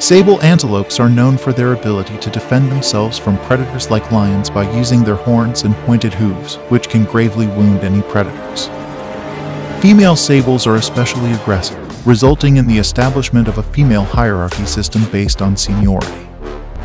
Sable antelopes are known for their ability to defend themselves from predators like lions by using their horns and pointed hooves, which can gravely wound any predators. Female sables are especially aggressive, resulting in the establishment of a female hierarchy system based on seniority.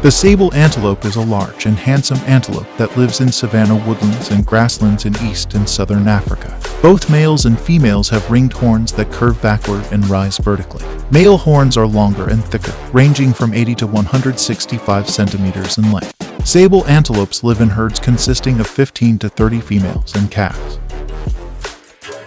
The sable antelope is a large and handsome antelope that lives in savanna woodlands and grasslands in east and southern Africa. Both males and females have ringed horns that curve backward and rise vertically. Male horns are longer and thicker, ranging from 80 to 165 centimeters in length. Sable antelopes live in herds consisting of 15 to 30 females and calves.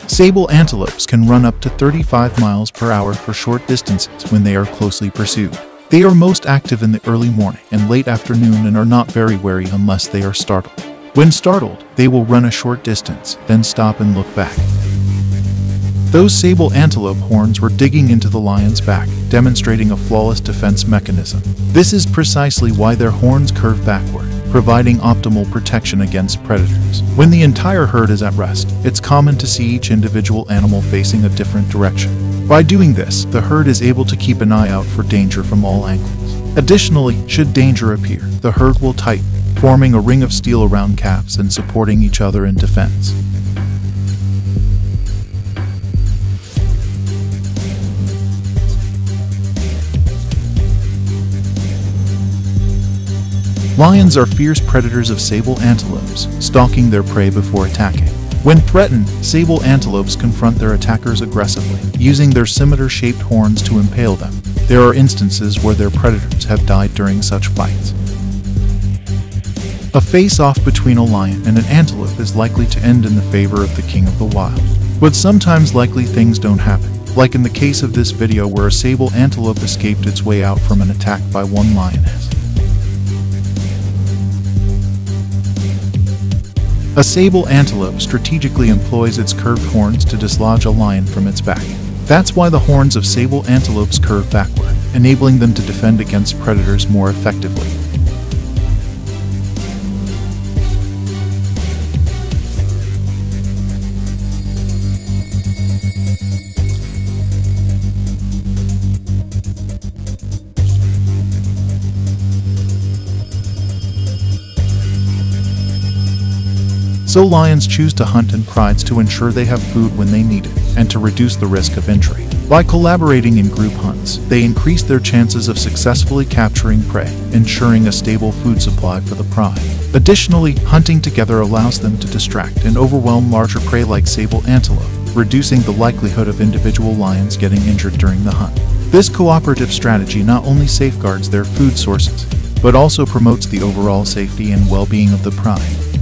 Sable antelopes can run up to 35 miles per hour for short distances when they are closely pursued. They are most active in the early morning and late afternoon and are not very wary unless they are startled. When startled, they will run a short distance, then stop and look back. Those sable antelope horns were digging into the lion's back, demonstrating a flawless defense mechanism. This is precisely why their horns curve backward, providing optimal protection against predators. When the entire herd is at rest, it's common to see each individual animal facing a different direction. By doing this, the herd is able to keep an eye out for danger from all angles. Additionally, should danger appear, the herd will tighten, forming a ring of steel around calves and supporting each other in defense. Lions are fierce predators of sable antelopes, stalking their prey before attacking. When threatened, sable antelopes confront their attackers aggressively, using their scimitar-shaped horns to impale them. There are instances where their predators have died during such fights. A face-off between a lion and an antelope is likely to end in the favor of the king of the wild. But sometimes likely things don't happen, like in the case of this video where a sable antelope escaped its way out from an attack by one lioness. A sable antelope strategically employs its curved horns to dislodge a lion from its back. That's why the horns of sable antelopes curve backward, enabling them to defend against predators more effectively. So lions choose to hunt in prides to ensure they have food when they need it and to reduce the risk of injury. By collaborating in group hunts, they increase their chances of successfully capturing prey, ensuring a stable food supply for the pride. Additionally, hunting together allows them to distract and overwhelm larger prey like sable antelope, reducing the likelihood of individual lions getting injured during the hunt. This cooperative strategy not only safeguards their food sources, but also promotes the overall safety and well-being of the pride.